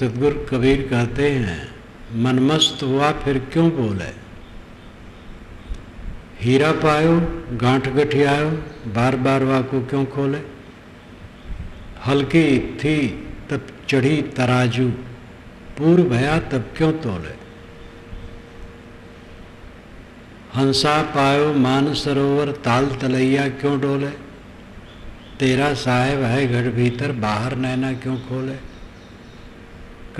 सदगुरु कबीर कहते हैं, मनमस्त हुआ फिर क्यों बोले? हीरा पायो, गांठ गठियायो बार बार वाको क्यों खोले? हल्की थी तब चढ़ी तराजू, पूर्व भया तब क्यों तोले? हंसा पायो मान सरोवर, ताल तलैया क्यों डोले? तेरा साहेब है घर भीतर, बाहर नैना क्यों खोले?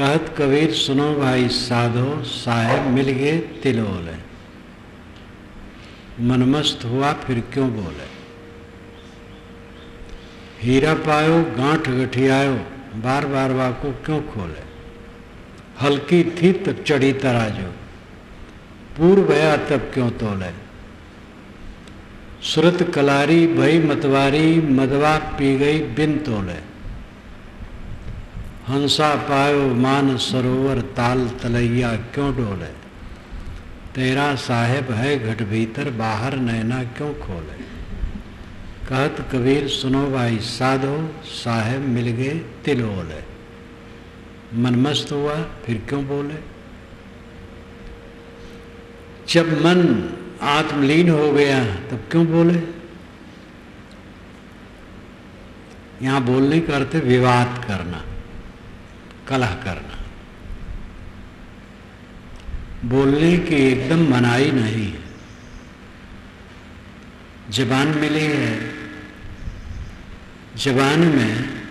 कहत कबीर, सुनो भाई साधो, साहेब मिल गए तिल बोले। मनमस्त हुआ फिर क्यों बोले? हीरा पायो, गांठ गठियायो बार बार वाको क्यों खोले? हल्की थी तब चढ़ी तराजो, पूर्व भया तब क्यों तोले? सुरत कलारी, भई मतवारी, मदवा पी गई बिन तोले। हंसा पायो मान सरोवर ताल तलैया क्यों डोले? तेरा साहेब है घट भीतर, बाहर नैना क्यों खोले? कहत कबीर, सुनो भाई, साधो, साहेब मिल गए तिलोले। मनमस्त हुआ, फिर क्यों बोले? जब मन आत्मलीन हो गया, तब क्यों बोले? यहाँ बोलने का अर्थ विवाद करना। कलह करना बोलने की एकदम मनाई नहीं। है जबान मिली है। जबान में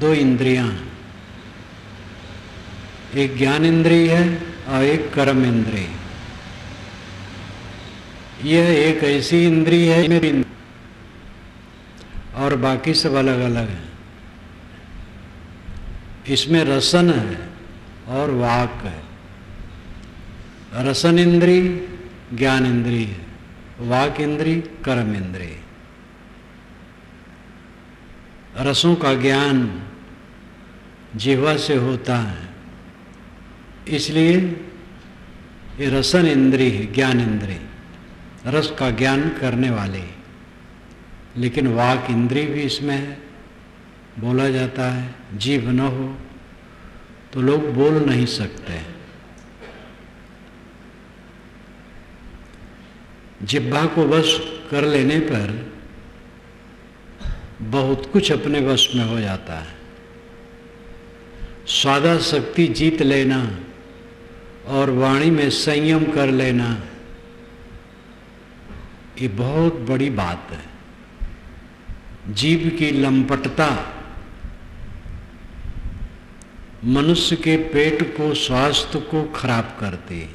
दो इंद्रियाँ। एक ज्ञान इंद्रिय है और एक कर्म इंद्रिय। यह एक ऐसी इंद्रिय है। और बाकी सब अलग अलग है। इसमें रसन है और वाक है। रसन इंद्री ज्ञान इंद्री है। वाक इंद्री कर्म इंद्री रसों का ज्ञान जीवा से होता है। इसलिए ये रसन इंद्री है, ज्ञान इंद्री रस का ज्ञान करने वाले लेकिन वाक इंद्री भी इसमें है। बोला जाता है, जीव न हो तो लोग बोल नहीं सकते। जिब्बा को वश कर लेने पर बहुत कुछ अपने वश में हो जाता है। स्वादा शक्ति जीत लेना और वाणी में संयम कर लेना, ये बहुत बड़ी बात है। जीव की लंपटता मनुष्य के पेट को, स्वास्थ्य को खराब करते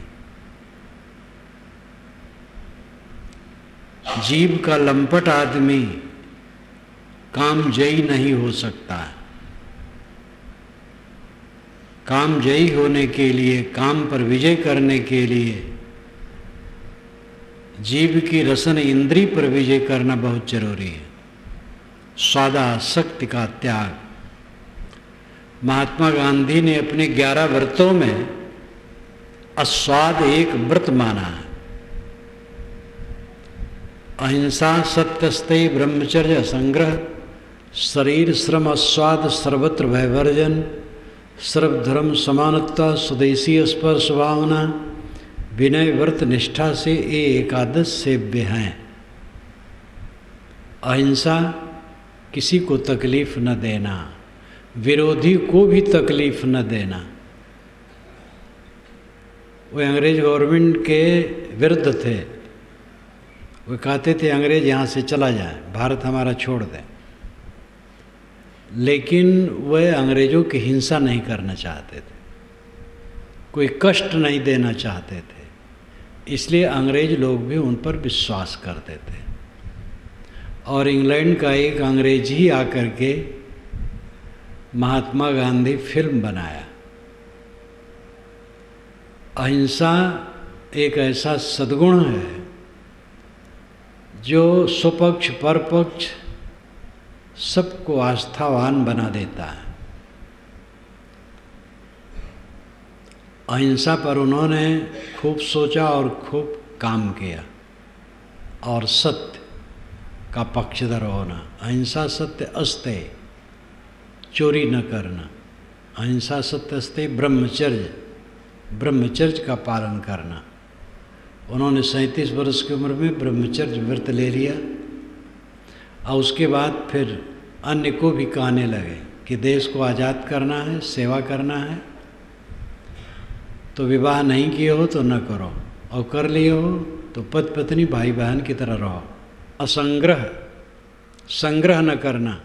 जीव का लंपट आदमी काम जयी नहीं हो सकता। काम जयी होने के लिए, काम पर विजय करने के लिए जीव की रसन इंद्री पर विजय करना बहुत ज़रूरी है। स्वादा शक्ति का त्याग। महात्मा गांधी ने अपने ग्यारह व्रतों में अस्वाद एक व्रत माना। अहिंसा सत्यस्ते ब्रह्मचर्य संग्रह, शरीर श्रम अस्वाद सर्वत्र भयवर्जन सर्वधर्म समानता स्वदेशी स्पर्श भावना, विनय व्रत निष्ठा से ये एकादश सेव्य हैं। अहिंसा किसी को तकलीफ़ न देना। विरोधी को भी तकलीफ़ न देना। वो अंग्रेज़ गवर्नमेंट के विरुद्ध थे। वो कहते थे, अंग्रेज़ यहाँ से चला जाए भारत हमारा छोड़ दे। लेकिन वह अंग्रेज़ों की हिंसा नहीं करना चाहते थे। कोई कष्ट नहीं देना चाहते थे। इसलिए अंग्रेज़ लोग भी उन पर विश्वास करते थे। और इंग्लैंड का एक अंग्रेज़ ही आकर के महात्मा गांधी फ़िल्म बनाया। अहिंसा एक ऐसा सद्गुण है जो स्वपक्ष, परपक्ष सबको आस्थावान बना देता है। अहिंसा पर उन्होंने खूब सोचा और खूब काम किया और सत्य का पक्षधर होना। अहिंसा सत्य अस्त्य चोरी न करना। अहिंसा सत्यस्ते ब्रह्मचर्य ब्रह्मचर्य का पालन करना। उन्होंने सैंतीस वर्ष की उम्र में ब्रह्मचर्य व्रत ले लिया और उसके बाद फिर अन्य को भी कहने लगे कि देश को आज़ाद करना है, सेवा करना है। तो विवाह नहीं किए हो तो न करो और कर लिए हो तो पति पत्नी भाई बहन की तरह रहो। असंग्रह, संग्रह न करना।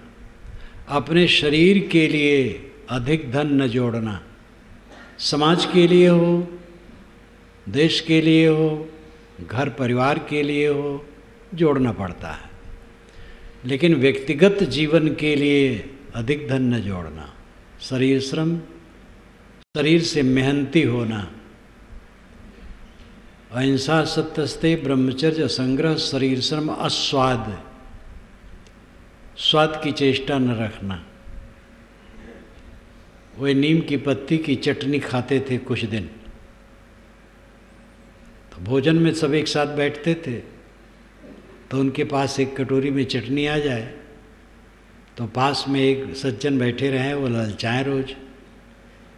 अपने शरीर के लिए अधिक धन न जोड़ना। समाज के लिए हो, देश के लिए हो, घर परिवार के लिए हो, जोड़ना पड़ता है। लेकिन व्यक्तिगत जीवन के लिए अधिक धन न जोड़ना। शरीर श्रम, शरीर से मेहनती होना। अहिंसा सत्यस्ते ब्रह्मचर्य संग्रह शरीर श्रम अस्वाद। स्वाद की चेष्टा न रखना। वे नीम की पत्ती की चटनी खाते थे कुछ दिन। तो भोजन में सब एक साथ बैठते थे। तो उनके पास एक कटोरी में चटनी आ जाए। तो पास में एक सज्जन बैठे रहे, वो ललचाएँ रोज।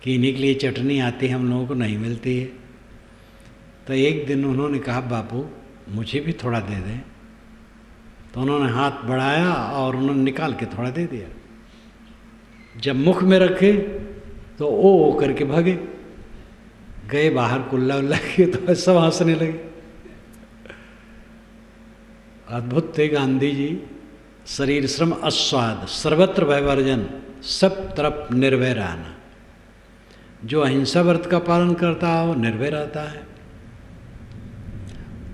कि इन्हीं के लिए चटनी आती हम लोगों को नहीं मिलती है। तो एक दिन उन्होंने कहा, बापू, मुझे भी थोड़ा दे दें। तो उन्होंने हाथ बढ़ाया और उन्होंने निकाल के थोड़ा दे दिया। जब मुख में रखे तो ओ ओ करके भागे। गए बाहर, कुल्ला उल्ला किए तो सब हंसने लगे। अद्भुत थे गांधी जी। शरीर श्रम अस्वाद सर्वत्र भयवर्जन सब तरफ़ निर्भय रहना। जो अहिंसा व्रत का पालन करता है, वो निर्भय रहता है।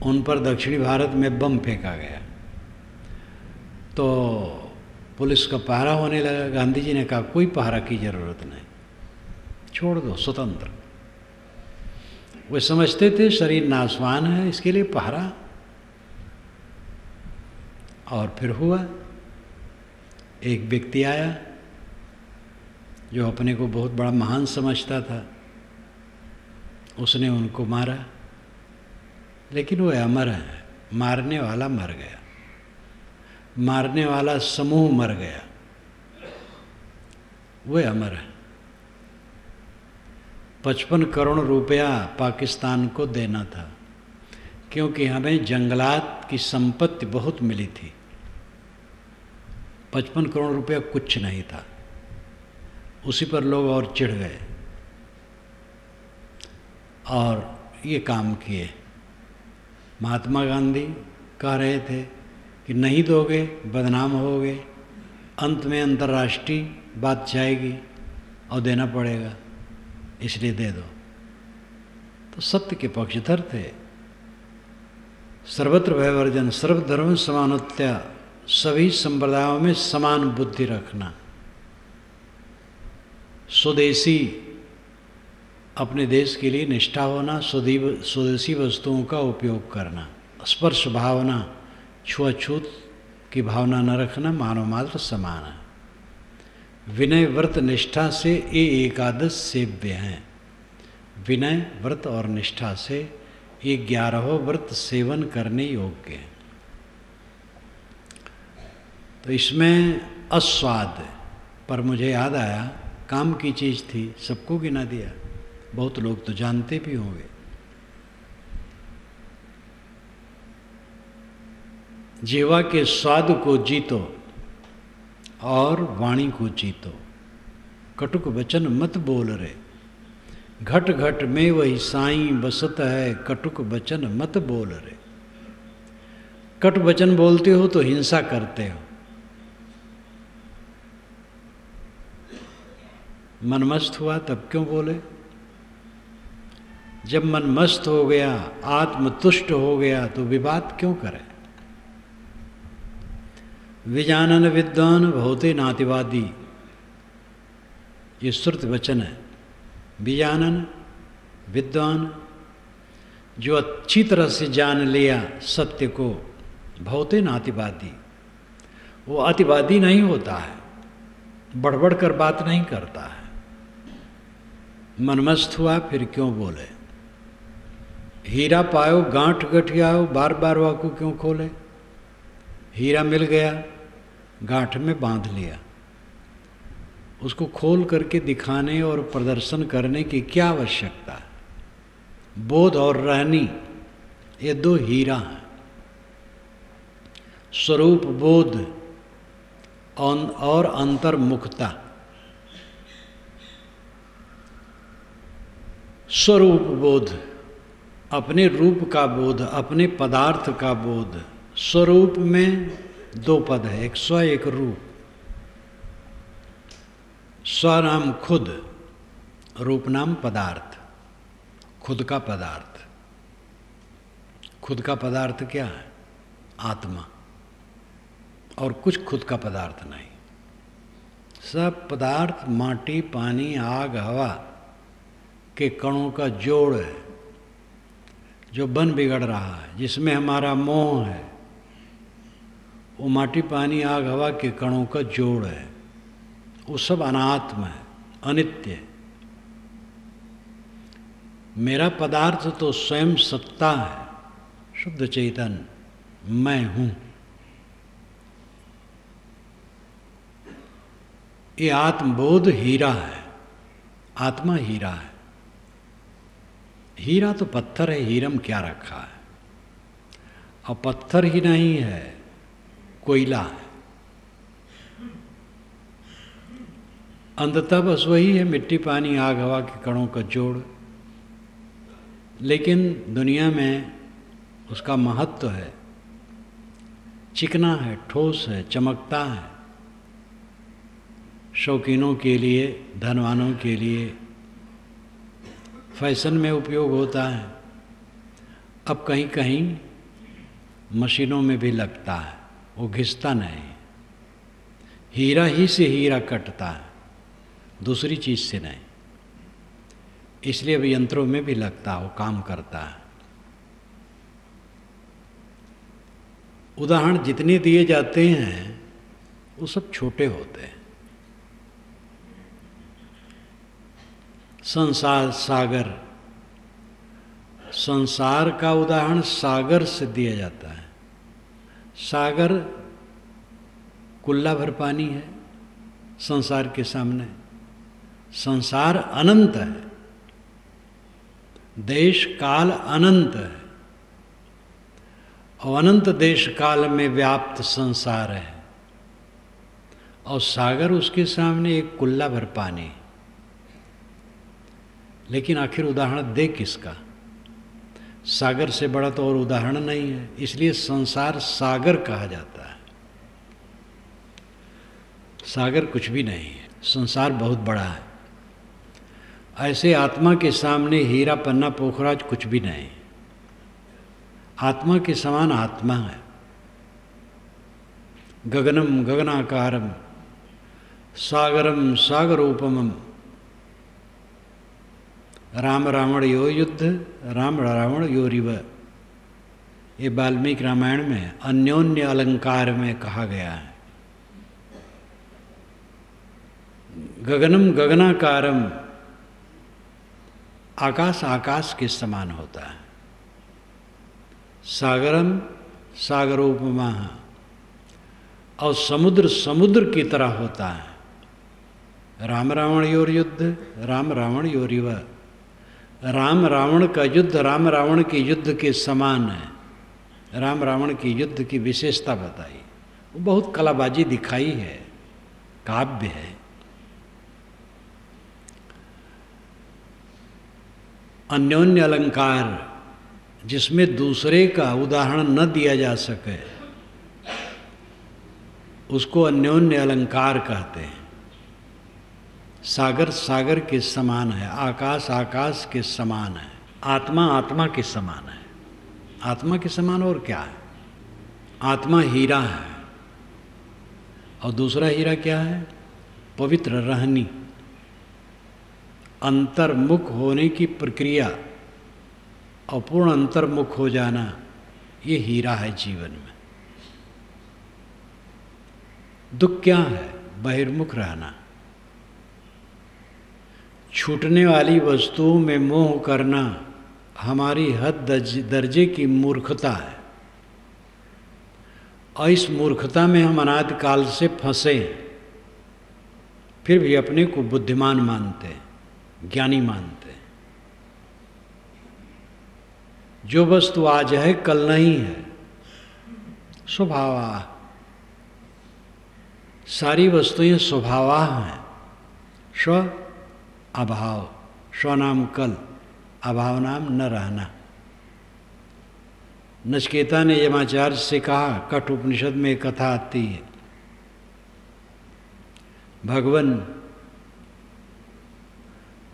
उन पर दक्षिणी भारत में बम फेंका गया। तो पुलिस का पहरा होने लगा। गांधी जी ने कहा, कोई पहरा की ज़रूरत नहीं। छोड़ दो, स्वतंत्र। वे समझते थे, शरीर नासवान है, इसके लिए पहरा। और फिर हुआ, एक व्यक्ति आया, जो अपने को बहुत बड़ा महान समझता था। उसने उनको मारा, लेकिन वह अमर है, मारने वाला मर गया। मारने वाला समूह मर गया। वह अमर है। पचपन करोड़ रुपया पाकिस्तान को देना था, क्योंकि हमें जंगलात की संपत्ति बहुत मिली थी। पचपन करोड़ रुपया कुछ नहीं था। उसी पर लोग और चिढ़ गए और ये काम किए। महात्मा गांधी कह रहे थे कि नहीं दोगे, बदनाम होगे, अंत में अंतर्राष्ट्रीय बात जाएगी और देना पड़ेगा, इसलिए दे दो। तो सत्य के पक्षधर थे सर्वत्र भयवर्जन, सर्वधर्म समानत्या, सभी संप्रदायों में समान बुद्धि रखना। स्वदेशी, अपने देश के लिए निष्ठा होना स्वदेशी वस्तुओं का उपयोग करना, स्पर्श भावना छुआछूत की भावना न रखना मानव मात्र समान है। विनय व्रत निष्ठा से ये एकादश सेव्य हैं। विनय व्रत और निष्ठा से ये ग्यारहों व्रत सेवन करने योग्य हैं। तो इसमें अस्वाद, पर मुझे याद आया, काम की चीज़ थी, सबको गिना दिया। बहुत लोग तो जानते भी होंगे। जीवा के स्वाद को जीतो और वाणी को जीतो। कटुक वचन मत बोल रे। घट घट में वही साई बसत है, कटुक वचन मत बोल रे। कट वचन बोलते हो तो हिंसा करते हो। मन मस्त हुआ तब क्यों बोले? जब मन मस्त हो गया आत्मतुष्ट हो गया तो विवाद क्यों करे? विजानन विद्वान भौते नातिवादी। ये श्रुत वचन है। विजानन, विद्वान, जो अच्छी तरह से जान लिया सत्य को, भौते नातिवादी। वो अतिवादी नहीं होता है। बढ़ कर बात नहीं करता है। मनमस्त हुआ, फिर क्यों बोले? हीरा पायो, गांठ गठियाओ बार बार वाकू क्यों खोले? हीरा मिल गया। गांठ में बाँध लिया। उसको खोल करके दिखाने और प्रदर्शन करने की क्या आवश्यकता? बोध और रहनी, ये दो हीरा हैं। स्वरूप बोध और अंतर्मुखता। स्वरूप बोध, अपने रूप का बोध, अपने पदार्थ का बोध। स्वरूप में दो पद है, एक स्व, एक रूप। स्व नाम खुद रूप नाम पदार्थ। खुद का पदार्थ। खुद का पदार्थ क्या है? आत्मा। और कुछ खुद का पदार्थ नहीं। सब पदार्थ माटी, पानी, आग, हवा के कणों का जोड़ है, जो बन बिगड़ रहा है, जिसमें हमारा मोह है। वो माटी पानी, आग, हवा के कणों का जोड़ है। वो सब अनात्म है, अनित्य है। मेरा पदार्थ तो स्वयं सत्ता है, शुद्ध चेतन, मैं हूँ। ये आत्मबोध हीरा है, आत्मा हीरा है। हीरा तो पत्थर है, हीरम क्या रखा है? और पत्थर ही नहीं है कोयला अंततः बस वही है, मिट्टी, पानी, आग, हवा के कणों का जोड़। लेकिन दुनिया में उसका महत्व तो है। चिकना है, ठोस है, चमकता है। शौकीनों के लिए, धनवानों के लिए फ़ैशन में उपयोग होता है। अब कहीं कहीं मशीनों में भी लगता है। वो घिसता नहीं। हीरा ही से हीरा कटता है दूसरी चीज़ से नहीं। इसलिए अब यंत्रों में भी लगता है वो काम करता। है उदाहरण जितने दिए जाते हैं, वो सब छोटे होते हैं। संसार, सागर। संसार का उदाहरण सागर से दिया जाता है। सागर, कुल्ला भर पानी है, संसार के सामने। संसार अनंत है। देश काल अनंत है। और अनंत देश काल में व्याप्त संसार है। और सागर उसके सामने एक कुल्ला भर पानी लेकिन आखिर उदाहरण दे किसका? सागर से बड़ा तो और उदाहरण नहीं है, इसलिए संसार सागर कहा जाता है। सागर कुछ भी नहीं है, संसार बहुत बड़ा है। ऐसे आत्मा के सामने हीरा, पन्ना, पोखराज कुछ भी नहीं। आत्मा के समान आत्मा है। गगनम, गगनाकारम, सागरम, सागरोपमम। राम रावण यो युद्ध, राम रावण यो रिव। ये वाल्मीकि रामायण में अन्योन्य अलंकार में कहा गया है। गगनम गगनाकारम, आकाश आकाश के समान होता है। सागरम सागरोपमा, और समुद्र समुद्र की तरह होता है। राम रावण योर युद्ध, राम रावण योरिव राम रावण का युद्ध राम रावण के युद्ध के समान है। राम रावण की युद्ध की विशेषता बताई। वो बहुत कलाबाजी दिखाई है। काव्य है। अन्योन्य अलंकार, जिसमें दूसरे का उदाहरण न दिया जा सके, उसको अन्योन्य अलंकार कहते हैं। सागर सागर के समान है, आकाश आकाश के समान है, आत्मा आत्मा के समान है। आत्मा के समान और क्या है? आत्मा हीरा है। और दूसरा हीरा क्या है? पवित्र रहनी। अंतर्मुख होने की प्रक्रिया और पूर्ण अंतर्मुख हो जाना, ये हीरा है जीवन में। दुख क्या है? बहिर्मुख रहना। छूटने वाली वस्तुओं में मोह करना हमारी हद दर्जे की मूर्खता है। और इस मूर्खता में हम अनाथ अनादिकाल से फंसे फिर भी अपने को बुद्धिमान मानते हैं, ज्ञानी मानते हैं। जो वस्तु आज है, कल नहीं है। स्वभाव, सारी वस्तुएँ स्वभाव हैं। स्व अभाव। स्वनाम कल, अभाव नाम न रहना। नचकेता ने यमाचार्य से कहा, कठ उपनिषद में कथा आती है। भगवान,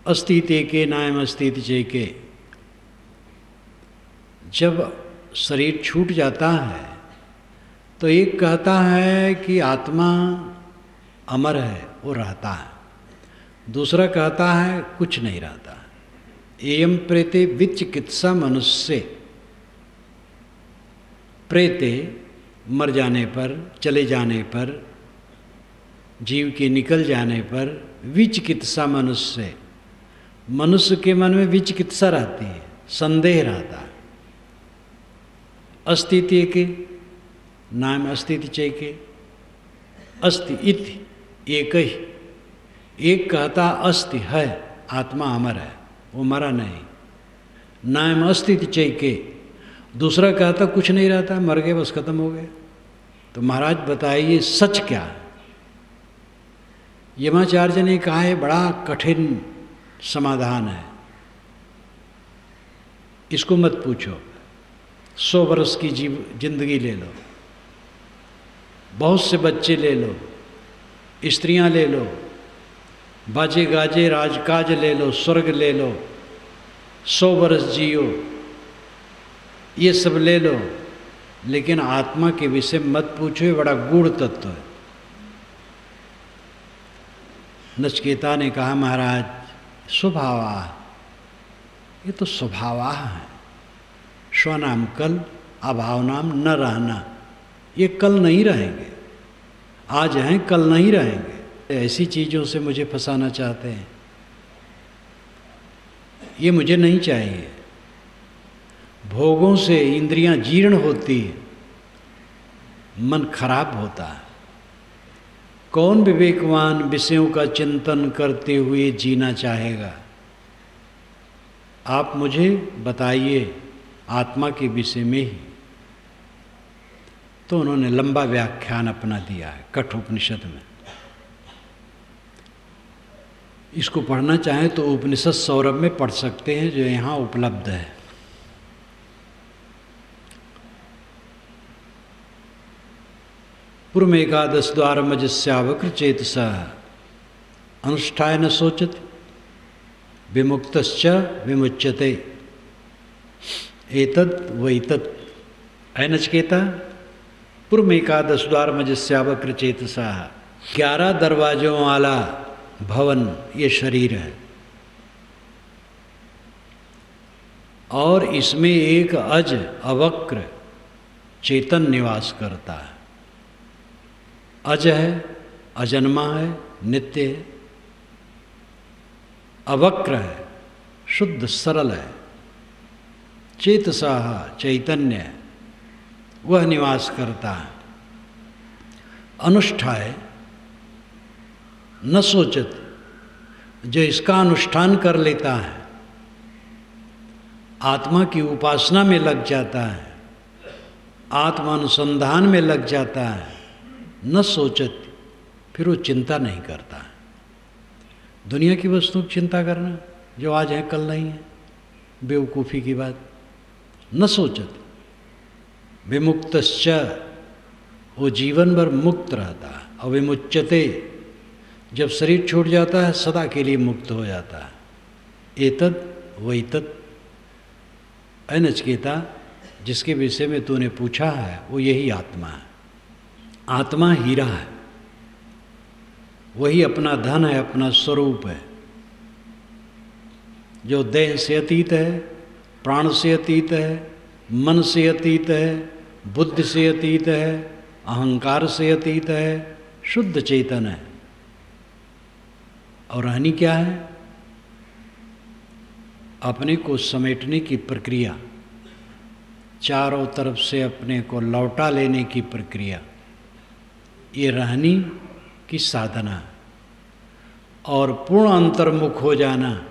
अस्तित्व के नाम अस्तित्व के। जब शरीर छूट जाता है तो एक कहता है कि आत्मा अमर है, वो रहता है। दूसरा कहता है, कुछ नहीं रहता। एयम प्रेते विचिकित्सा मनुष्य। प्रेते मर जाने पर, चले जाने पर, जीव के निकल जाने पर विचिकित्सा मनुष्य। मनुष्य के मन में विचिकित्सा रहती है, संदेह रहता है। अस्तित्व के, नाम अस्तित्व के, अस्ति इति एक ही एक कहता अस्ति है, आत्मा अमर है, वो मरा नहीं। नाम अस्तित्व के। दूसरा कहता, कुछ नहीं रहता, मर गए, बस खत्म हो गए। तो महाराज, बताइए सच क्या है? यमाचार्य ने कहा है बड़ा कठिन समाधान है। इसको मत पूछो। सौ वर्ष की जीव, ज़िंदगी ले लो। बहुत से बच्चे ले लो। स्त्रियाँ ले लो। बाजे गाजे राजकाज ले लो, स्वर्ग ले लो, सौ वर्ष जियो। ये सब ले लो, लेकिन आत्मा के विषय मत पूछो, ये बड़ा गूढ़ तत्व है। नचकेता ने कहा, महाराज, स्वभावा ये तो स्वभावा है। स्वनाम कल अभाव नाम न रहना। ये कल नहीं रहेंगे। आज हैं, कल नहीं रहेंगे। ऐसी चीज़ों से मुझे फंसाना चाहते हैं। ये मुझे नहीं चाहिए। भोगों से इंद्रियाँ जीर्ण होती मन खराब होता है। कौन विवेकवान विषयों का चिंतन करते हुए जीना चाहेगा? आप मुझे बताइए आत्मा के विषय में ही। तो उन्होंने लंबा व्याख्यान अपना दिया है, कठोपनिषद में। इसको पढ़ना चाहें तो उपनिषद सौरभ में पढ़ सकते हैं, जो यहाँ उपलब्ध है। पूर्व एकादश द्वार मजस्यावक्र चेतस अनुष्ठाय न सोचत विमुक्त विमुच्यते। एतद वैतत। है नचकेता पूर्व एकादश द्वार मजस्यावक्र चेतसा। ग्यारह दरवाजों वाला भवन, ये शरीर है। और इसमें एक अज अवक्र चेतन निवास करता है। अज है, अजन्मा है, नित्य है। अवक्र है, शुद्ध, सरल है। चेतसाह, चैतन्य, वह निवास करता है। अनुष्ठाय न सोचत। जो इसका अनुष्ठान कर लेता है, आत्मा की उपासना में लग जाता है, आत्मा अनुसंधान में लग जाता है, न सोचत, फिर वो चिंता नहीं करता है। दुनिया की वस्तु की चिंता करना, जो आज है, कल नहीं है, बेवकूफ़ी की बात, न सोचत। विमुक्त वो जीवन भर मुक्त रहता है, अविमुच्यते। जब शरीर छूट जाता है, सदा के लिए मुक्त हो जाता है। एतद वैतत अनचकेता जिसके विषय में तूने पूछा है, वो यही आत्मा है। आत्मा हीरा है। वही अपना धन है, अपना स्वरूप है। जो देह से अतीत है, प्राण से अतीत है, मन से अतीत है, बुद्धि से अतीत है, अहंकार से अतीत है, शुद्ध चेतन है। और रहनी क्या है? अपने को समेटने की प्रक्रिया। चारों तरफ़ से अपने को लौटा लेने की प्रक्रिया। ये रहनी की साधना और पूर्ण अंतर्मुख हो जाना,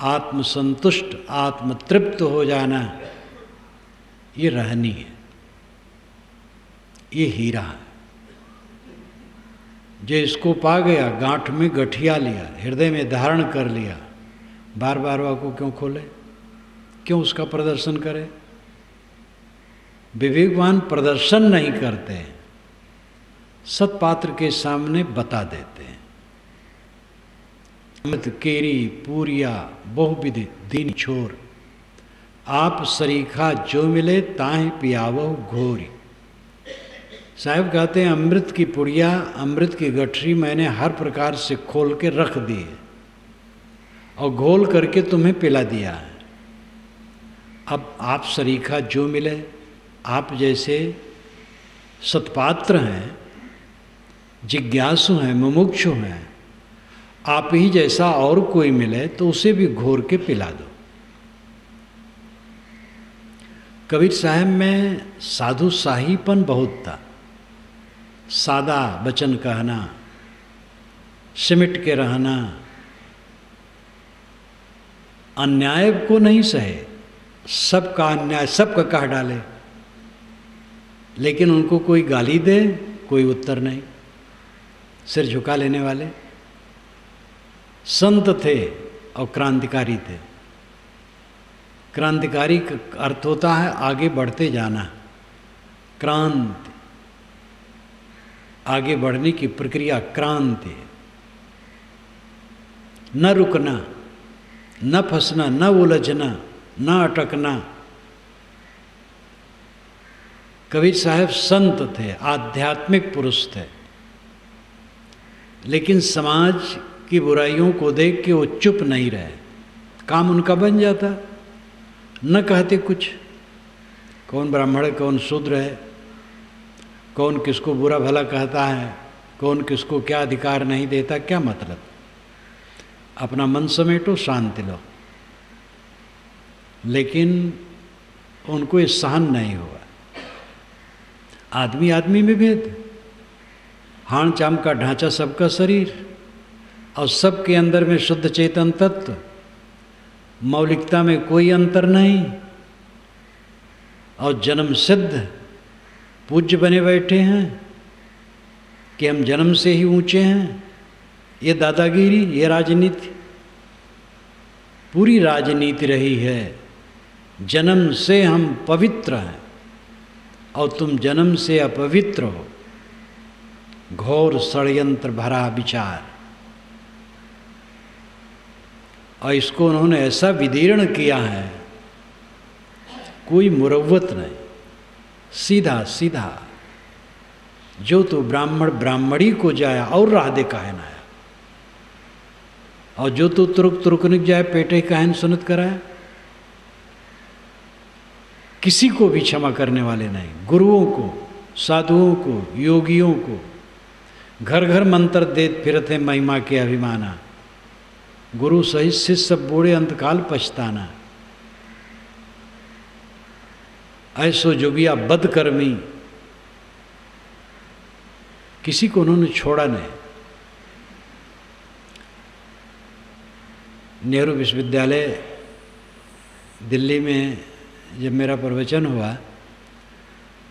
आत्मसंतुष्ट, आत्मतृप्त हो जाना, ये रहनी है। ये हीरा है। जो इसको पा गया, गांठ में गठिया लिया, हृदय में धारण कर लिया, बार बार वह को क्यों खोले? क्यों उसका प्रदर्शन करे? विवेकवान प्रदर्शन नहीं करते सत्पात्र के सामने बता देते हैं। अमृत, केरी, पूरिया, बहुविधि दिन छोर आप सरीखा जो मिले, ताहे पियावो घोरी। साहब कहते हैं, अमृत की पुड़िया, अमृत की गठरी मैंने हर प्रकार से खोल के रख दी है और घोल करके तुम्हें पिला दिया है। अब आप सरीखा जो मिले, आप जैसे सतपात्र हैं, जिज्ञासु हैं, मुमुक्षु हैं, आप ही जैसा और कोई मिले तो उसे भी घोर के पिला दो। कबीर साहब, में साधु शाहीपन बहुत था। सादा वचन कहना, सिमट के रहना, अन्याय को नहीं सहे, सबका अन्याय सबका कह डाले, लेकिन उनको कोई गाली दे, कोई उत्तर नहीं। सिर झुका लेने वाले, संत थे और क्रांतिकारी थे। क्रांतिकारी का अर्थ होता है आगे बढ़ते जाना, क्रांति। आगे बढ़ने की प्रक्रिया क्रांति न रुकना, न फंसना, न उलझना, न अटकना। कबीर साहब संत थे, आध्यात्मिक पुरुष थे। लेकिन समाज की बुराइयों को देख के वो चुप नहीं रहे। काम उनका बन जाता, न कहते कुछ। कौन ब्राह्मण है कौन शूद्र है कौन किसको बुरा भला कहता है, कौन किसको क्या अधिकार नहीं देता, क्या मतलब? अपना मन समेटो, शांति लो। लेकिन उनको ये सहन नहीं हुआ आदमी आदमी में भेद। हाण चाम का ढांचा सबका शरीर, और सबके अंदर में शुद्ध चेतन तत्व। मौलिकता में कोई अंतर नहीं। और जन्म सिद्ध पूज्य बने बैठे हैं, कि हम जन्म से ही ऊँचे हैं। ये दादागिरी, ये राजनीति, पूरी राजनीति रही है। जन्म से हम पवित्र हैं, और तुम जन्म से अपवित्र हो। घोर षडयंत्र भरा विचार। और इसको उन्होंने ऐसा विदीर्ण किया है, कोई मुरवत नहीं। सीधा सीधा। जो तो ब्राह्मण ब्राह्मणी को जाया, और दे कहन आया। और जो तो तुरुक तुरुकनिक जाए, पेटे कहन सुनत कराया। किसी को भी क्षमा करने वाले नहीं। गुरुओं को, साधुओं को, योगियों को। घर घर मंत्र देत फिरते महिमा के अभिमाना। गुरु सहित शिष्य बूढ़े अंतकाल पछताना। ऐसो जोगिया बदकर्मी, किसी को उन्होंने छोड़ा नहीं। नेहरू विश्वविद्यालय दिल्ली में जब मेरा प्रवचन हुआ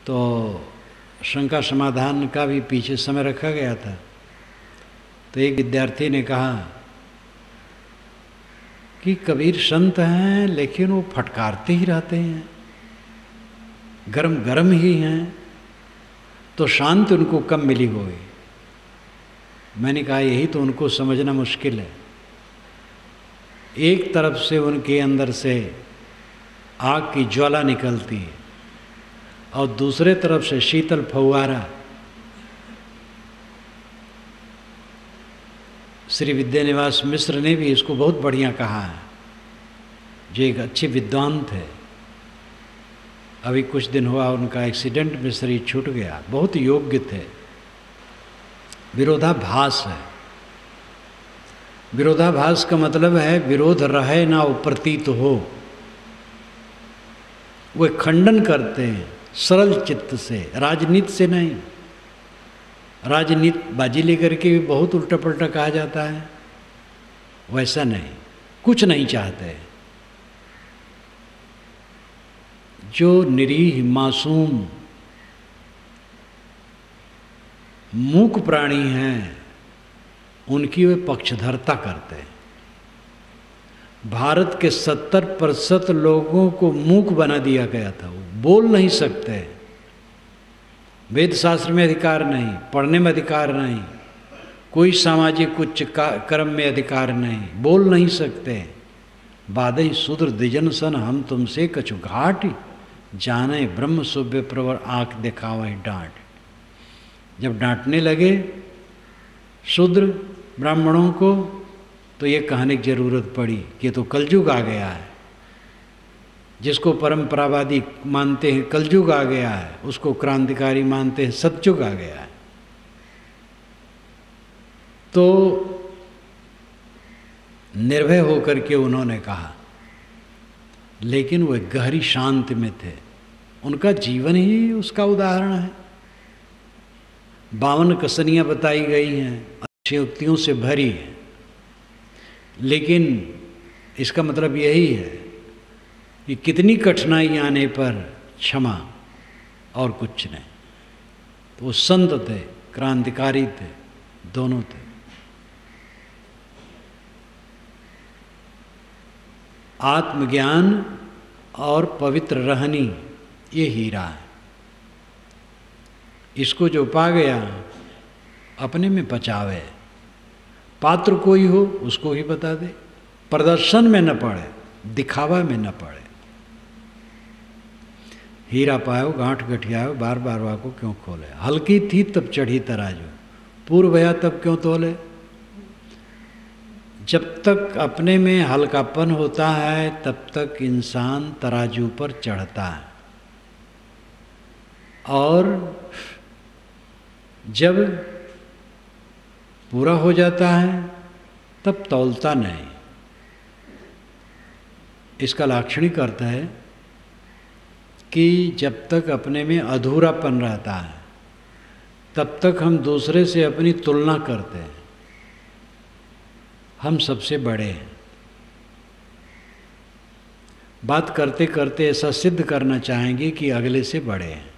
तो शंका समाधान का भी पीछे समय रखा गया था। तो एक विद्यार्थी ने कहा कि कबीर संत हैं, लेकिन वो फटकारते ही रहते हैं। गरम गर्म ही हैं तो शांत उनको कम मिली होगी। मैंने कहा, यही तो उनको समझना मुश्किल है। एक तरफ़ से उनके अंदर से आग की ज्वाला निकलती है, और दूसरे तरफ़ से शीतल फुहारा श्री विद्यानिवास मिश्र ने भी इसको बहुत बढ़िया कहा है। जो एक अच्छे विद्वान थे। अभी कुछ दिन हुआ, उनका एक्सीडेंट में शरीर छूट गया। बहुत योग्य थे। विरोधाभास है। विरोधाभास का मतलब है, विरोध रहे ना वो प्रतीत हो। वे खंडन करते हैं, सरल चित्त से, राजनीति से नहीं। राजनीति बाजी लेकर के भी बहुत उल्टा पलटा कहा जाता है। वैसा नहीं। कुछ नहीं चाहते। जो निरीह मासूम मूक प्राणी हैं, उनकी वे पक्षधरता करते हैं। भारत के सत्तर प्रतिशत लोगों को मूक बना दिया गया था, वो बोल नहीं सकते। वेद शास्त्र में अधिकार नहीं, पढ़ने में अधिकार नहीं, कोई सामाजिक उच्च कर्म में अधिकार नहीं, बोल नहीं सकते। बादई सुद्र द्विजन सन, हम तुमसे कछु घाट जाने ब्रह्म सुव्य प्रवर आँख दिखावा डांट। जब डांटने लगे शूद्र ब्राह्मणों को तो ये कहने की ज़रूरत पड़ी कि तो कलयुग आ गया है। जिसको परंपरावादी मानते हैं कलयुग आ गया है, उसको क्रांतिकारी मानते हैं सतयुग आ गया है। तो निर्भय होकर के उन्होंने कहा लेकिन वह गहरी शांति में थे। उनका जीवन ही उसका उदाहरण है। बावन कसनियाँ बताई गई हैं, अच्छी युक्तियों से भरी है। लेकिन इसका मतलब यही है कि कितनी कठिनाई आने पर क्षमा और कुछ नहीं। तो वो संत थे, क्रांतिकारी थे, दोनों थे। आत्मज्ञान और पवित्र रहनी, ये हीरा है। इसको जो पा गया, अपने में पचावे। पात्र कोई हो, उसको ही बता दे। प्रदर्शन में न पड़े, दिखावा में न पड़े। हीरा पायो, गांठ गठियाओ बार बार वा को क्यों खोले? हल्की थी तब चढ़ी तराजू। पूर्व भया तब क्यों तोले? जब तक अपने में हल्कापन होता है, तब तक इंसान तराजू पर चढ़ता है। और जब पूरा हो जाता है, तब तौलता नहीं। इसका लाक्षणिक अर्थ है कि जब तक अपने में अधूरापन रहता है, तब तक हम दूसरे से अपनी तुलना करते हैं। हम सबसे बड़े हैं। बात करते करते ऐसा सिद्ध करना चाहेंगे कि अगले से बड़े हैं।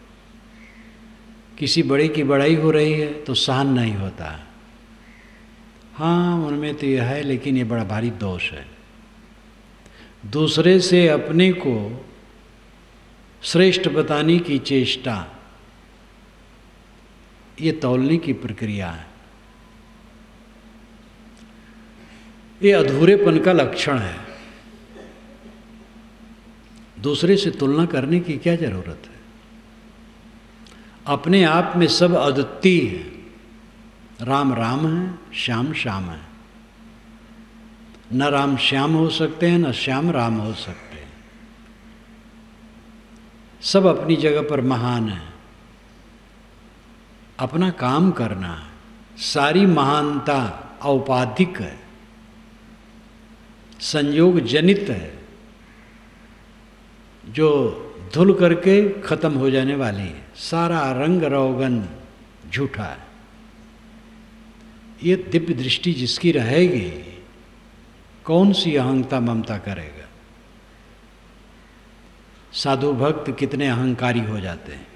किसी बड़े की बड़ाई हो रही है तो सहन नहीं होता। है, उनमें तो यह है, लेकिन ये बड़ा भारी दोष है। दूसरे से अपने को श्रेष्ठ बताने की चेष्टा, ये तौलने की प्रक्रिया है। ये अधूरेपन का लक्षण है। दूसरे से तुलना करने की क्या ज़रूरत है? अपने आप में सब अद्वितीय है। राम राम है, श्याम श्याम है। न राम श्याम हो सकते हैं, न श्याम राम हो सकते हैं। सब अपनी जगह पर महान है। अपना काम करना है सारी महानता औपाधिक है। संयोग जनित है, जो धुल करके खत्म हो जाने वाली है। सारा रंग रोगन झूठा है। ये दिव्य दृष्टि जिसकी रहेगी, कौन सी अहंता ममता करेगा? साधु भक्त कितने अहंकारी हो जाते हैं।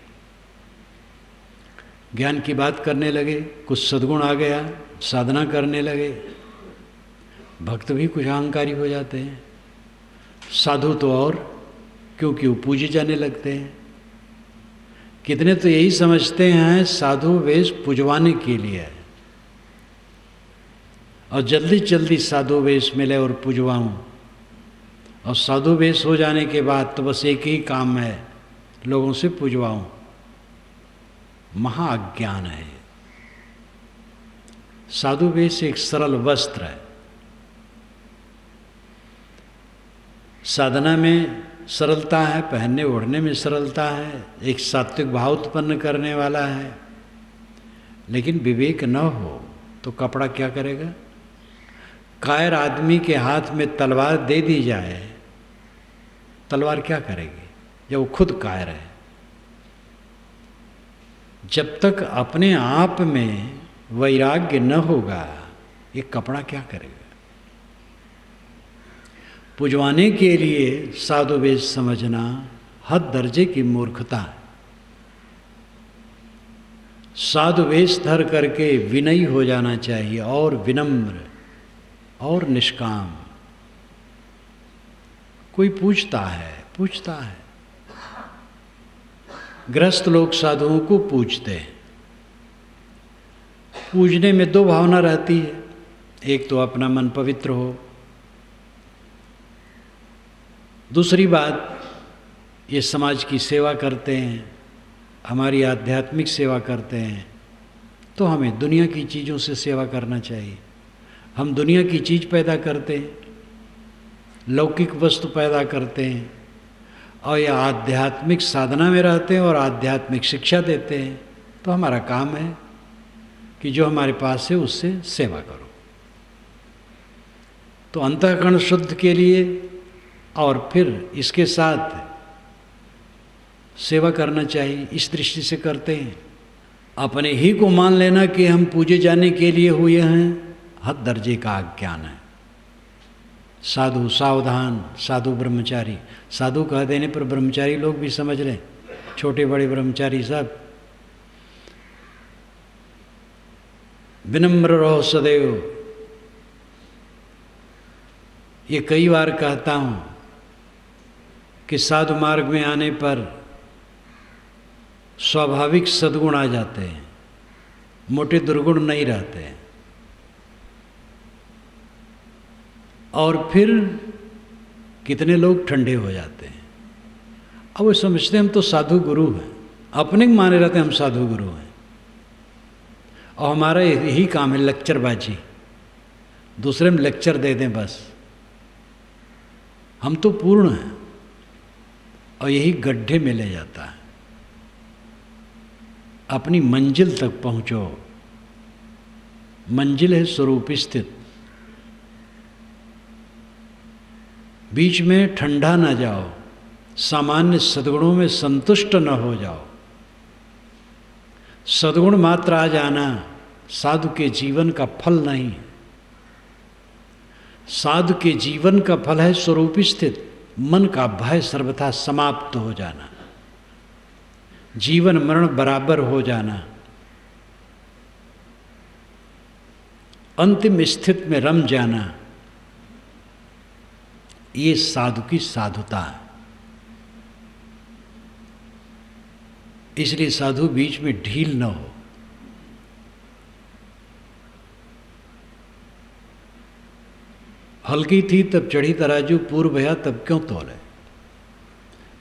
ज्ञान की बात करने लगे, कुछ सदगुण आ गया, साधना करने लगे भक्त भी कुछ अहंकारी हो जाते हैं। साधु तो और, क्योंकि वो पूजे जाने लगते हैं। कितने तो यही समझते हैं, साधु वेश पुजवाने के लिए और जल्दी जल्दी साधु वेश मिले और पुजवाऊँ। और साधु वेश हो जाने के बाद तो बस एक ही काम है, लोगों से पुजवाऊँ। महाज्ञान है। साधु वेश एक सरल वस्त्र है। साधना में सरलता है, पहनने ओढ़ने में सरलता है, एक सात्विक भाव उत्पन्न करने वाला है। लेकिन विवेक न हो तो कपड़ा क्या करेगा? कायर आदमी के हाथ में तलवार दे दी जाए, तलवार क्या करेगी? जब वो खुद कायर है। जब तक अपने आप में वैराग्य न होगा, ये कपड़ा क्या करेगा? पुजवाने के लिए साधु वेश समझना हद दर्जे की मूर्खता है। साधु वेश धर करके विनयी हो जाना चाहिए और विनम्र और निष्काम। कोई पूछता है पूछता है। ग्रस्त लोग साधुओं को पूछते हैं। पूजने में दो भावना रहती है। एक तो अपना मन पवित्र हो दूसरी बात, ये समाज की सेवा करते हैं, हमारी आध्यात्मिक सेवा करते हैं तो हमें दुनिया की चीज़ों से सेवा करना चाहिए। हम दुनिया की चीज़ पैदा करते हैं, लौकिक वस्तु पैदा करते हैं, और यह आध्यात्मिक साधना में रहते हैं और आध्यात्मिक शिक्षा देते हैं तो हमारा काम है कि जो हमारे पास है उससे सेवा करो। तो अंतःकरण शुद्ध के लिए और फिर इसके साथ सेवा करना चाहिए, इस दृष्टि से करते हैं। अपने ही को मान लेना कि हम पूजे जाने के लिए हुए हैं, हद दर्जे का ज्ञान है। साधु सावधान, साधु ब्रह्मचारी। साधु कह देने पर ब्रह्मचारी लोग भी समझ लें, छोटे बड़े ब्रह्मचारी सब। विनम्र रहो सदैव। ये कई बार कहता हूँ कि साधु मार्ग में आने पर स्वाभाविक सद्गुण आ जाते हैं, मोटे दुर्गुण नहीं रहते हैं। और फिर कितने लोग ठंडे हो जाते हैं। अब वो समझते हैं हम तो साधु गुरु हैं। अपने माने रहते हैं हम साधु गुरु हैं। और हमारा यही काम है लेक्चरबाजी। दूसरे में लेक्चर दे दें बस। हम तो पूर्ण हैं। और यही गड्ढे में ले जाता है। अपनी मंजिल तक पहुंचो। मंजिल है स्वरूप स्थित। बीच में ठंडा ना जाओ। सामान्य सदगुणों में संतुष्ट न हो जाओ। सदगुण मात्र आ जाना साधु के जीवन का फल नहीं। साधु के जीवन का फल है स्वरूप स्थित। मन का भय सर्वथा समाप्त हो जाना। जीवन मरण बराबर हो जाना। अंतिम स्थित में रम जाना। ये साधु की साधुता है। इसलिए साधु बीच में ढील न हो। हल्की थी तब चढ़ी तराजू, पूर्व भया तब क्यों तोले?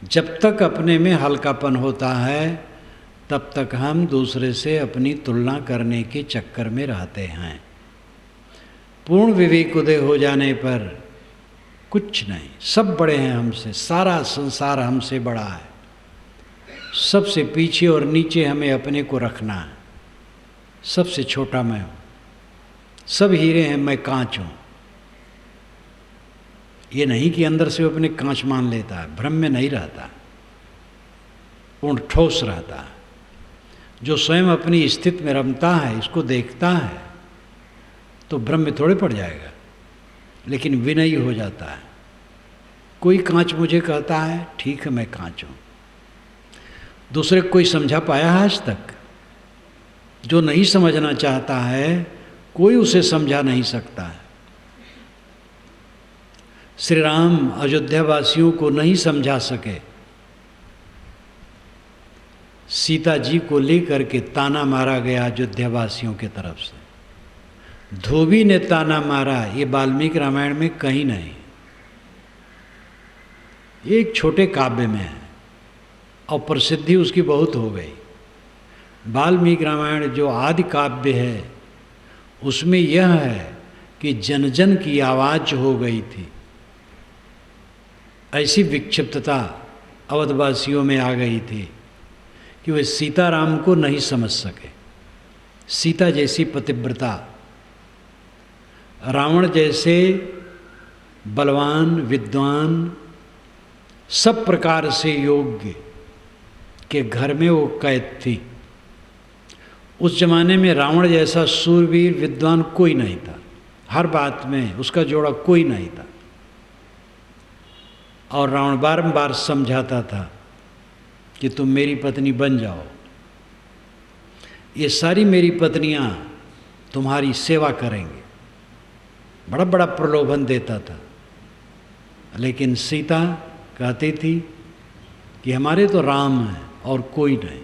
जब तक अपने में हल्कापन होता है, तब तक हम दूसरे से अपनी तुलना करने के चक्कर में रहते हैं। पूर्ण विवेक उदय हो जाने पर कुछ नहीं, सब बड़े हैं हमसे, सारा संसार हमसे बड़ा है। सबसे पीछे और नीचे हमें अपने को रखना है। सबसे छोटा मैं हूँ। सब हीरे हैं, मैं कांच हूँ। ये नहीं कि अंदर से वो अपने कांच मान लेता है भ्रम में नहीं रहता, पूर्ण ठोस रहता। है जो स्वयं अपनी स्थिति में रमता है, इसको देखता है तो भ्रम में थोड़े पड़ जाएगा, लेकिन विनयी हो जाता है। कोई कांच मुझे कहता है, ठीक है, मैं कांच हूँ। दूसरे कोई समझा पाया है आज तक? जो नहीं समझना चाहता है, कोई उसे समझा नहीं सकता है। श्री राम अयोध्या वासियों को नहीं समझा सके। सीता जी को लेकर के ताना मारा गया अयोध्या वासियों के तरफ़ से। धोबी ने ताना मारा, ये वाल्मीकि रामायण में कहीं नहीं। एक छोटे काव्य में है, और प्रसिद्धि उसकी बहुत हो गई। वाल्मीकि रामायण जो आदि काव्य है, उसमें यह है कि जन जन की आवाज़ हो गई थी। ऐसी विक्षिप्तता अवधवासियों में आ गई थी कि वे सीताराम को नहीं समझ सके। सीता जैसी पतिव्रता, रावण जैसे बलवान, विद्वान, सब प्रकार से योग्य के घर में वो कैद थी। उस जमाने में रावण जैसा सूरवीर, विद्वान कोई नहीं था। हर बात में उसका जोड़ा कोई नहीं था। और रावण बारंबार समझाता था कि तुम मेरी पत्नी बन जाओ। ये सारी मेरी पत्नियाँ तुम्हारी सेवा करेंगे। बड़ा बड़ा प्रलोभन देता था। लेकिन सीता कहती थी कि हमारे तो राम हैं और कोई नहीं।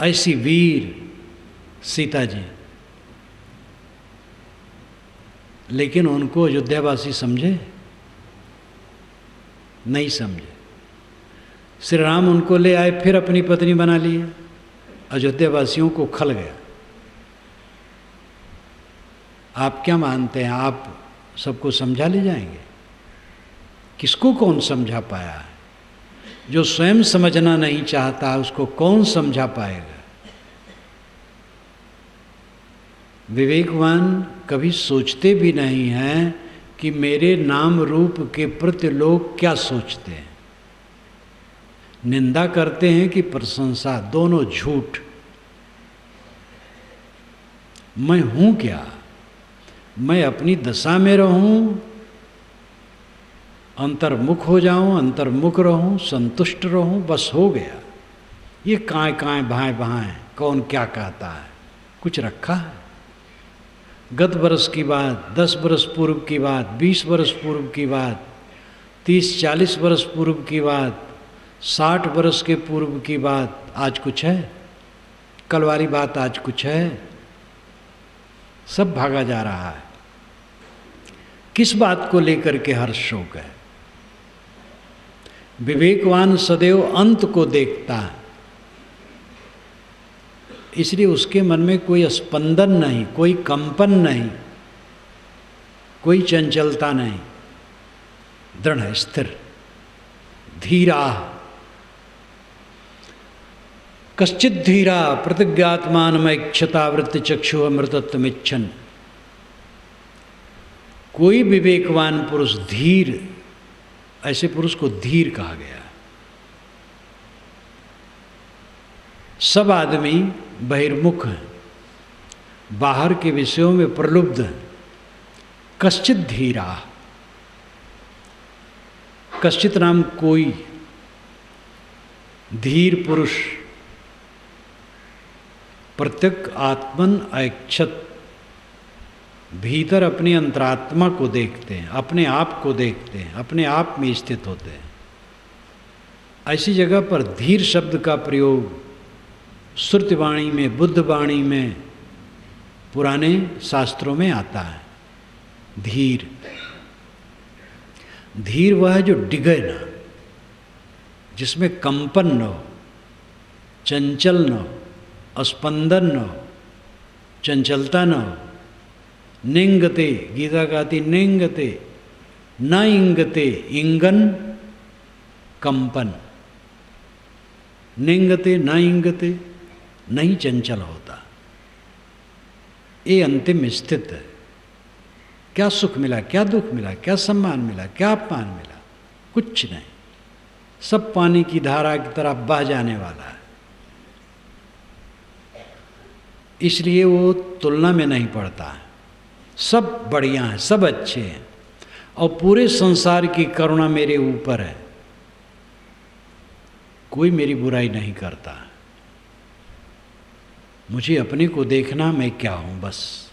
ऐसी वीर सीता जी। लेकिन उनको अयोध्यावासी समझे? नहीं समझे। श्री राम उनको ले आए, फिर अपनी पत्नी बना लिए अयोध्यावासियों को खल गया। आप क्या मानते हैं? आप सबको समझा ले जाएँगे? किसको कौन समझा पाया? है जो स्वयं समझना नहीं चाहता, उसको कौन समझा पाएगा? विवेकवान कभी सोचते भी नहीं हैं कि मेरे नाम रूप के प्रति लोग क्या सोचते हैं? निंदा करते हैं कि प्रशंसा दोनों झूठ। मैं हूँ क्या? मैं अपनी दशा में रहूँ? अंतर्मुख हो जाऊँ, अंतर्मुख रहूँ, संतुष्ट रहूँ, बस हो गया। ये काए काए भाए भाए कौन क्या कहता है? कुछ रखा है? गत वर्ष की बात, दस वर्ष पूर्व की बात, बीस वर्ष पूर्व की बात, तीस चालीस वर्ष पूर्व की बात, साठ वर्ष के पूर्व की बात, आज कुछ है? कल वाली बात आज कुछ है? सब भागा जा रहा है। किस बात को लेकर के हर शोक है? विवेकवान सदैव अंत को देखता है। इसलिए उसके मन में कोई स्पंदन नहीं, कोई कंपन नहीं, कोई चंचलता नहीं। दृढ़ स्थिर, धीरा। कश्चित धीरा प्रतिज्ञात्मान क्षता वृत्ति चक्षु अमृतत्वमिच्छन। कोई विवेकवान पुरुष धीर, ऐसे पुरुष को धीर कहा गया। सब आदमी बहिर्मुख हैं। बाहर के विषयों में प्रलुब्ध हैं। कश्चित धीरा। कश्चित नाम कोई। धीर पुरुष। प्रत्यक आत्मन ऐक्षत। भीतर अपनी अंतरात्मा को देखते हैं, अपने आप को देखते हैं, अपने आप में स्थित होते हैं। ऐसी जगह पर धीर शब्द का प्रयोग श्रुतिवाणी में, बुद्धवाणी में, पुराने शास्त्रों में आता है। धीर। धीर वह है जो डिगे ना, जिसमें कंपन न हो, चंचल न हो, स्पंदन न हो, चंचलता न हो। निंगते, गीता गाती निंगते, न इंगते, इंगन, कंपन। निंगते, न इंगते नहीं चंचल होता। ये अंतिम स्थित है। क्या सुख मिला, क्या दुख मिला, क्या सम्मान मिला, क्या अपमान मिला? कुछ नहीं। सब पानी की धारा की तरह बह जाने वाला है। इसलिए वो तुलना में नहीं पड़ता है। सब बढ़िया हैं, सब अच्छे हैं। और पूरे संसार की करुणा मेरे ऊपर है। कोई मेरी बुराई नहीं करता। मुझे अपने को देखना मैं क्या हूँ, बस।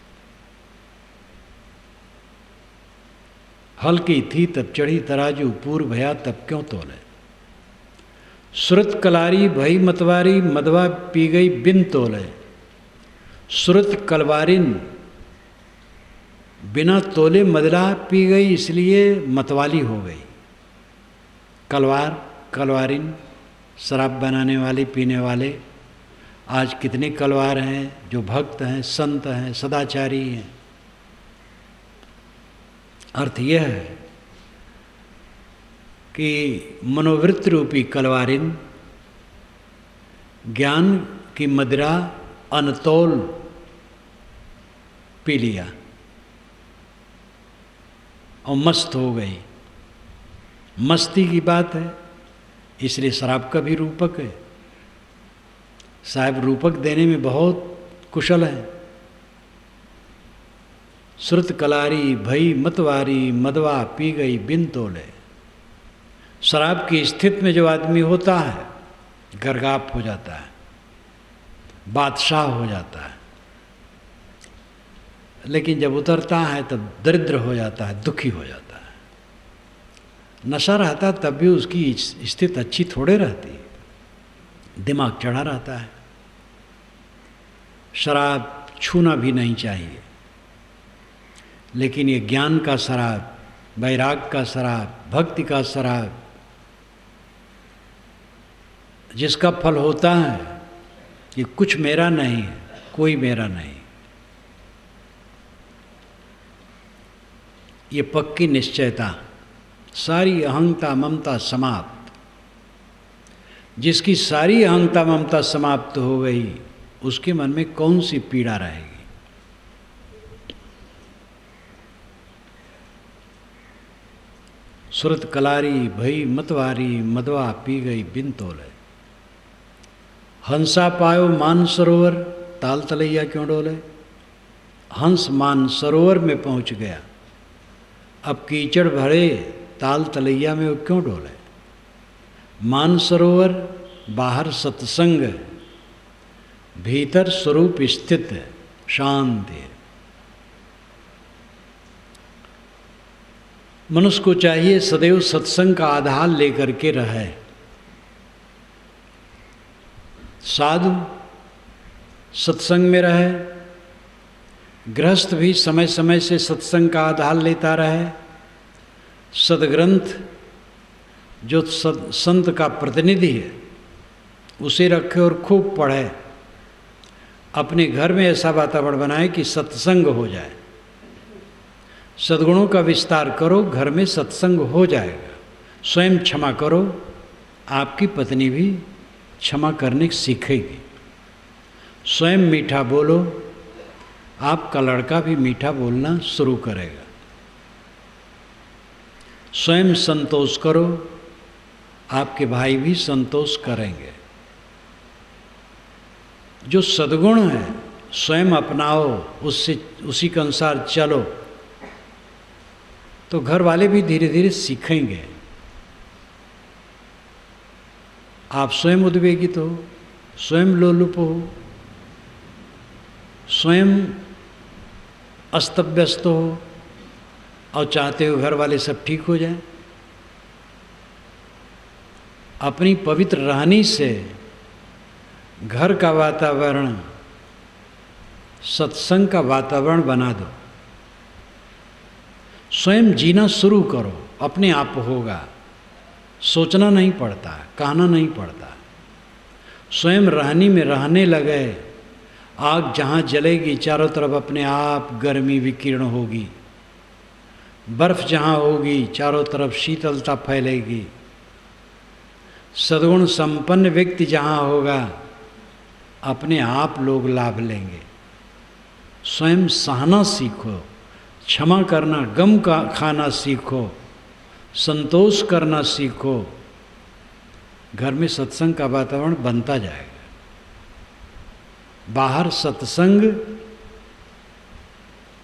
हल्की थी तब चढ़ी तराजू, पूर्व भया तब क्यों तोले? सुरत कलारी भई मतवारी, मदवा पी गई बिन तोले। सुरत कलवारिन बिना तोले मदला पी गई, इसलिए मतवाली हो गई। कलवार, कलवारिन, शराब बनाने वाले, पीने वाले आज कितने कलवार हैं, जो भक्त हैं, संत हैं, सदाचारी हैं। अर्थ यह है कि मनोवृत्त रूपी कलवारिन, ज्ञान की मदिरा अनतोल पी लिया और मस्त हो गई। मस्ती की बात है, इसलिए शराब का भी रूपक है। साहब रूपक देने में बहुत कुशल है। श्रुत कलारी, भई मतवारी, मदवा पी गई बिन तोले। शराब की स्थिति में जो आदमी होता है, गर्गाप हो जाता है, बादशाह हो जाता है। लेकिन जब उतरता है, तब दरिद्र हो जाता है, दुखी हो जाता है। नशा रहता तब भी उसकी स्थिति अच्छी थोड़े रहती है। दिमाग चढ़ा रहता है। शराब छूना भी नहीं चाहिए। लेकिन ये ज्ञान का शराब, वैराग का शराब, भक्ति का शराब, जिसका फल होता है कि कुछ मेरा नहीं है, कोई मेरा नहीं। ये पक्की निश्चयता, सारी अहंता ममता समाप्त। जिसकी सारी अहंता ममता समाप्त हो गई, उसके मन में कौन सी पीड़ा रहेगी? सुरत कलारी, भई मतवारी, मदवा पी गई बिन तोले। हंसा पायो मान सरोवर, ताल तलैया क्यों डोले? हंस मान सरोवर में पहुँच गया। अब कीचड़ भरे, ताल तलैया में वो क्यों डोले? मान सरोवर, बाहर सत्संग, भीतर स्वरूप स्थित, शांति। मनुष्य को चाहिए सदैव सत्संग का आधार लेकर के रहे। साधु सत्संग में रहे, गृहस्थ भी समय समय से सत्संग का आधार लेता रहे। सदग्रंथ जो संत का प्रतिनिधि है, उसे रखे और खूब पढ़े। अपने घर में ऐसा वातावरण बनाए कि सत्संग हो जाए। सद्गुणों का विस्तार करो, घर में सत्संग हो जाएगा। स्वयं क्षमा करो, आपकी पत्नी भी क्षमा करने सीखेगी। स्वयं मीठा बोलो, आपका लड़का भी मीठा बोलना शुरू करेगा। स्वयं संतोष करो आपके भाई भी संतोष करेंगे। जो सद्गुण है, स्वयं अपनाओ, उससे, उसी के अनुसार चलो। तो घर वाले भी धीरे धीरे सीखेंगे। आप स्वयं उद्वेगित हो स्वयं लोलुप हो, स्वयं अस्तव्यस्त हो, और चाहते हो घर वाले सब ठीक हो जाए। अपनी पवित्र रहनी से घर का वातावरण, सत्संग का वातावरण बना दो। स्वयं जीना शुरू करो, अपने आप होगा। सोचना नहीं पड़ता, कहना नहीं पड़ता। स्वयं रहनी में रहने लगे, आग जहाँ जलेगी, चारों तरफ़ अपने आप गर्मी विकीर्ण होगी। बर्फ़ जहाँ होगी, चारों तरफ़ शीतलता फैलेगी। सद्गुण संपन्न व्यक्ति जहाँ होगा, अपने आप लोग लाभ लेंगे। स्वयं सहना सीखो, क्षमा करना, गम का खाना सीखो, संतोष करना सीखो, घर में सत्संग का वातावरण बनता जाएगा। बाहर सत्संग मानसर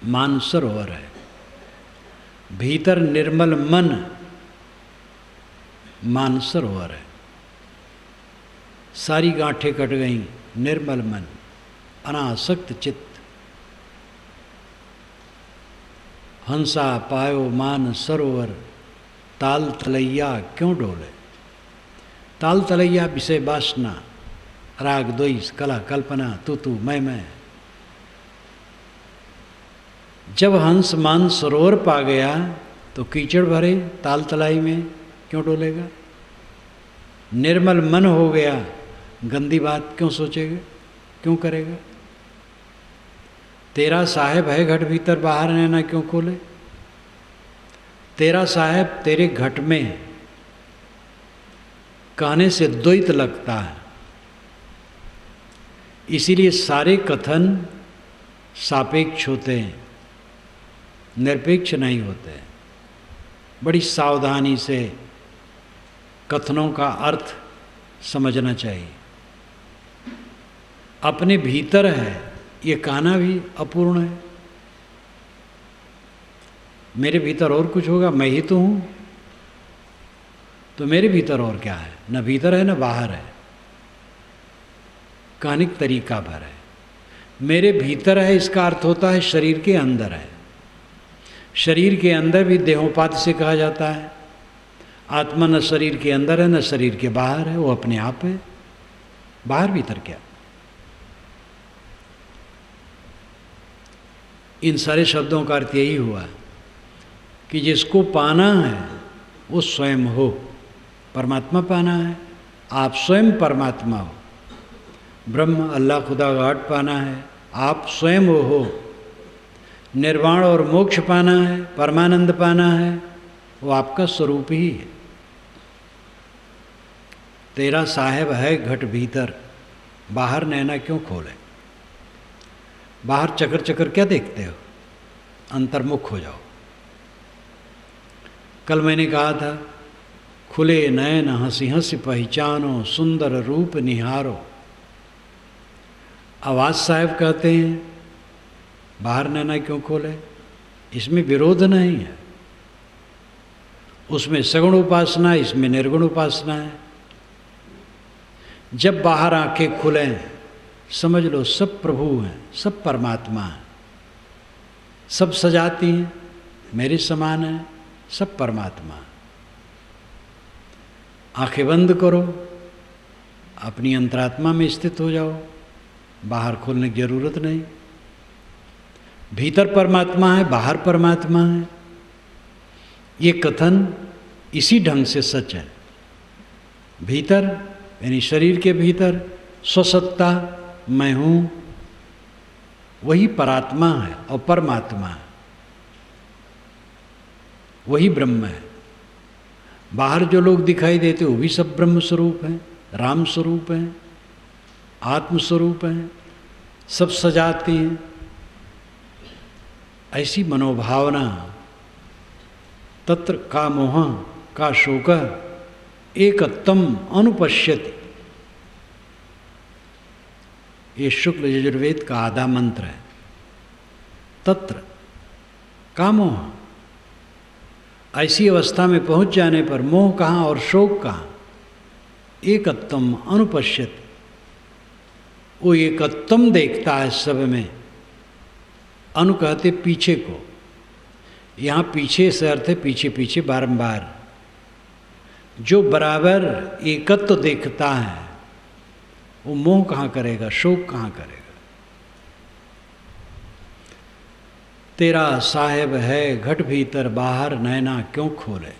मानसरोवर है। भीतर निर्मल मन मानसर मानसरोवर है। सारी गांठें कट गई। निर्मल मन, अनासक्त चित्त। हंसा पायो मान सरोवर, ताल तलैया क्यों डोले? ताल तलैया विषय वासना राग द्वेष कला कल्पना, तू तू, मैं मैं। जब हंस मान सरोवर पा गया तो कीचड़ भरे, ताल तलाई में क्यों डोलेगा? निर्मल मन हो गया गंदी बात क्यों सोचेगा? क्यों करेगा? तेरा साहेब है घट भीतर बाहर रहना क्यों खोले? तेरा साहेब तेरे घट में कहने से द्वैत लगता है। इसीलिए सारे कथन सापेक्ष होते हैं, निरपेक्ष नहीं होते हैं। बड़ी सावधानी से कथनों का अर्थ समझना चाहिए। अपने भीतर है। ये कहना भी अपूर्ण है। मेरे भीतर और कुछ होगा? मैं ही तो हूँ। तो मेरे भीतर और क्या है? न भीतर है, न बाहर है। कानिक तरीका भर है। मेरे भीतर है, इसका अर्थ होता है शरीर के अंदर है। शरीर के अंदर भी देहोपात से कहा जाता है। आत्मा न शरीर के अंदर है, न शरीर के बाहर है, वो अपने आप है। बाहर भीतर क्या? इन सारे शब्दों का अर्थ यही हुआ कि जिसको पाना है, वो स्वयं हो। परमात्मा पाना है, आप स्वयं परमात्मा हो। ब्रह्म, अल्लाह, खुदा घाट पाना है, आप स्वयं वो हो। निर्वाण और मोक्ष पाना है, परमानंद पाना है, वो आपका स्वरूप ही है। तेरा साहेब है घट भीतर, बाहर नैना क्यों खोले? बाहर चकर चकर क्या देखते हो? अंतर्मुख हो जाओ। कल मैंने कहा था, खुले नयन हँसी हँसी पहचानो, सुंदर रूप निहारो। आवाज़ साहब कहते हैं, बाहर नैना क्यों खोले? इसमें विरोध नहीं है। उसमें सगुण उपासना, इसमें निर्गुण उपासना है। जब बाहर आँखें खुले समझ लो सब प्रभु हैं, सब परमात्मा हैं। सब सजाती हैं, मेरे समान है, सब परमात्मा आँखें बंद करो, अपनी अंतरात्मा में स्थित हो जाओ, बाहर खोलने की ज़रूरत नहीं। भीतर परमात्मा है, बाहर परमात्मा है। ये कथन इसी ढंग से सच है। भीतर, यानी शरीर के भीतर, स्वसत्ता मैं हूँ, वही परात्मा है और परमात्मा है। वही ब्रह्म है। बाहर जो लोग दिखाई देते वो भी सब ब्रह्म स्वरूप हैं राम स्वरूप हैं आत्म स्वरूप हैं, सब सजाते हैं। ऐसी मनोभावना, तत्र का मोह, का शोक, एकत्तम, अनुपश्यति। ये शुक्ल यजुर्वेद का आधा मंत्र है। तत्र का मोह ऐसी अवस्था में पहुँच जाने पर मोह कहाँ और शोक कहाँ? एकत्तम अनुपश्यत। वो एकत्तम देखता है सब में। अनु कहते, पीछे को। यहाँ पीछे से अर्थ है, पीछे पीछे, बारंबार। जो बराबर एकत्व तो देखता है वो मोह कहाँ करेगा, शोक कहाँ करेगा? तेरा साहेब है, घट भीतर बाहर नैना क्यों खोले?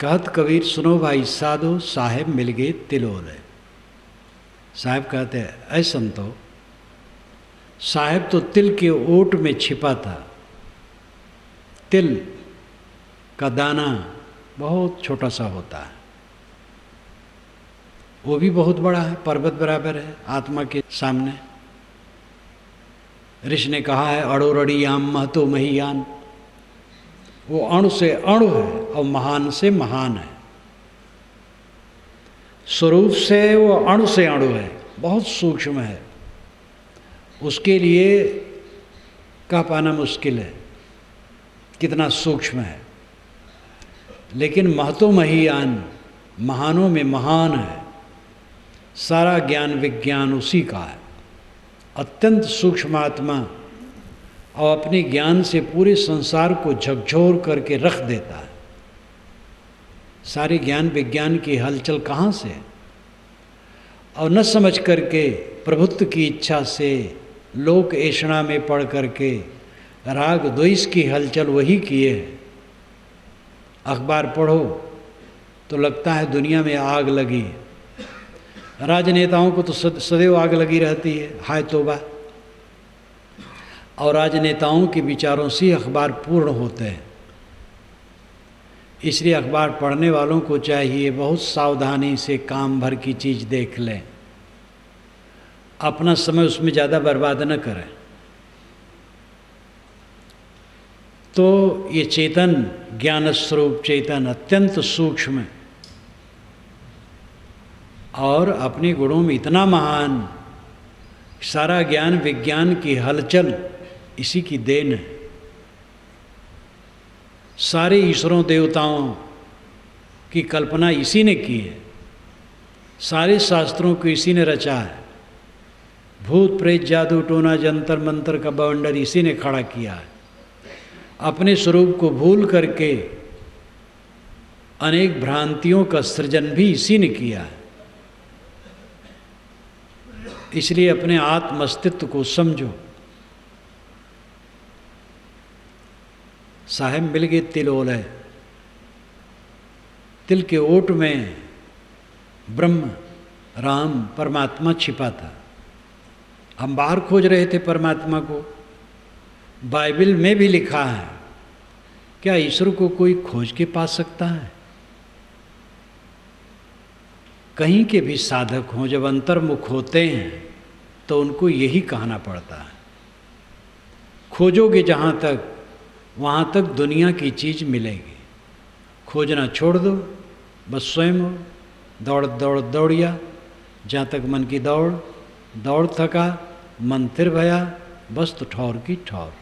कहत कबीर, सुनो भाई साधु, साहेब मिल गए तिलोले। साहेब कहते हैं, ऐ संतो, साहेब तो तिल के ओट में छिपा था। तिल का दाना बहुत छोटा सा होता है। वो भी बहुत बड़ा है, पर्वत बराबर है, आत्मा के सामने। ऋषि ने कहा है अड़ोरड़ी याम महतो महियान। वो अणु से अणु है और महान से महान है। स्वरूप से वो अणु से अणु है, बहुत सूक्ष्म है। उसके लिए कह पाना मुश्किल है, कितना सूक्ष्म है। लेकिन महतो महियान, महानों में महान है। सारा ज्ञान विज्ञान उसी का है। अत्यंत सूक्ष्म आत्मा और अपने ज्ञान से पूरे संसार को झकझोर करके रख देता है। सारे ज्ञान विज्ञान की हलचल कहाँ से और न समझ करके प्रभुत्व की इच्छा से लोक ऐषणा में पढ़ करके राग द्वेष की हलचल वही किए हैं। अखबार पढ़ो तो लगता है दुनिया में आग लगी राजनेताओं को तो सदैव आग लगी रहती है। हाय तोबा। और राजनेताओं के विचारों से अखबार पूर्ण होते हैं। इसलिए अखबार पढ़ने वालों को चाहिए बहुत सावधानी से काम भर की चीज़ देख लें। अपना समय उसमें ज़्यादा बर्बाद न करें। तो ये चेतन ज्ञान स्वरूप चेतन अत्यंत सूक्ष्म है। और अपने गुणों में इतना महान, सारा ज्ञान विज्ञान की हलचल इसी की देन है। सारे ईश्वरों देवताओं की कल्पना इसी ने की है। सारे शास्त्रों को इसी ने रचा है। भूत, प्रेत, जादू, टोना, जंतर, मंतर का बवंडर इसी ने खड़ा किया है। अपने स्वरूप को भूल करके अनेक भ्रांतियों का सृजन भी इसी ने किया है। इसलिए अपने आत्म अस्तित्व को समझो। साहेब मिल गए तिल ओल। है तिल के ओट में ब्रह्म, राम, परमात्मा छिपा था। हम बाहर खोज रहे थे परमात्मा को। बाइबल में भी लिखा है, क्या ईश्वर को कोई खोज के पा सकता है? कहीं के भी साधक हों, जब अंतर्मुख होते हैं तो उनको यही कहना पड़ता है। खोजोगे जहाँ तक, वहाँ तक दुनिया की चीज़ मिलेगी। खोजना छोड़ दो, बस स्वयं हो, दौड़ दौड़, दौड़िया, जहाँ तक मन की दौड़ दौड़ थका मन तिर भया, बस तो ठौर की ठौर।